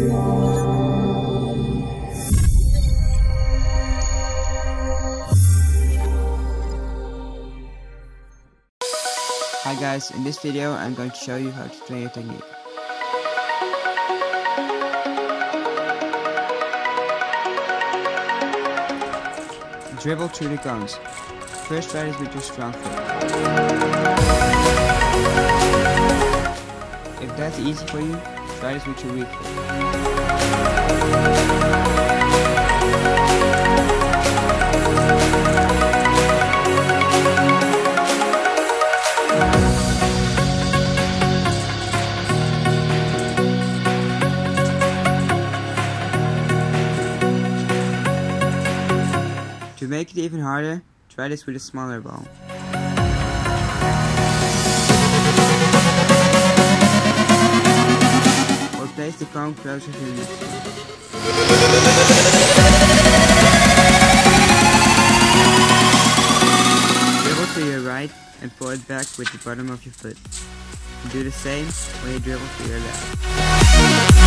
Hi guys, in this video I'm going to show you how to train your technique. Dribble through the cones. First try this with your strong foot. If that's easy for you, this with your weak. To make it even harder, try this with a smaller ball. The cone to Dribble to your right and pull it back with the bottom of your foot. Do the same when you dribble to your left.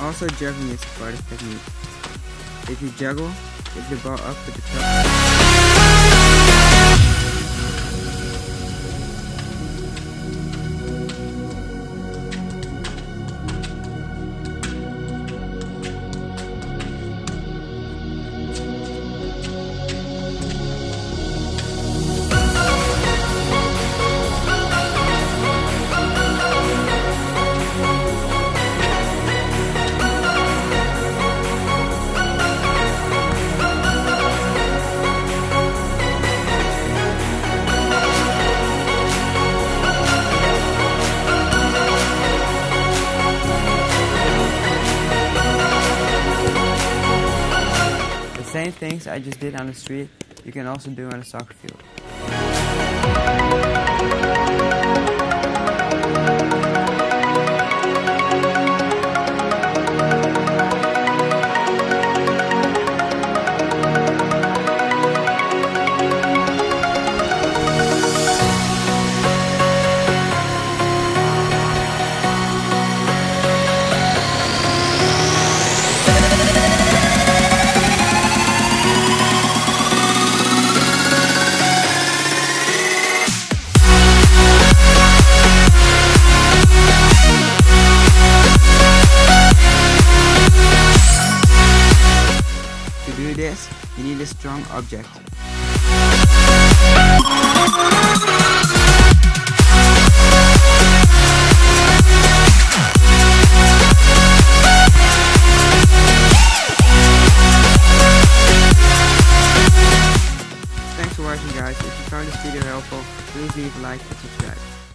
Also juggling is part of technique. If you juggle, get the ball up with the top. Same things I just did on the street, you can also do on a soccer field. This, you need a strong object. Thanks for watching guys, if you found this video helpful, please leave a like and subscribe.